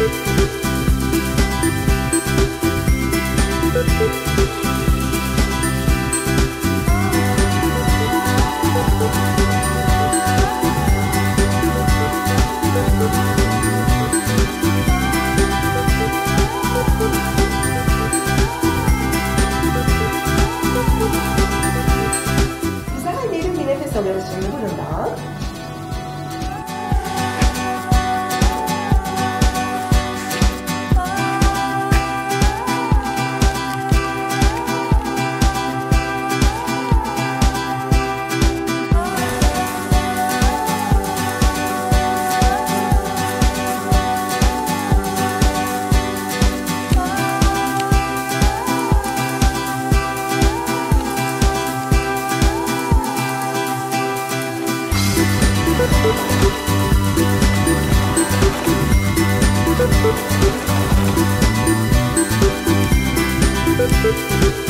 Thank 버려주시면 됩니다. Thank you.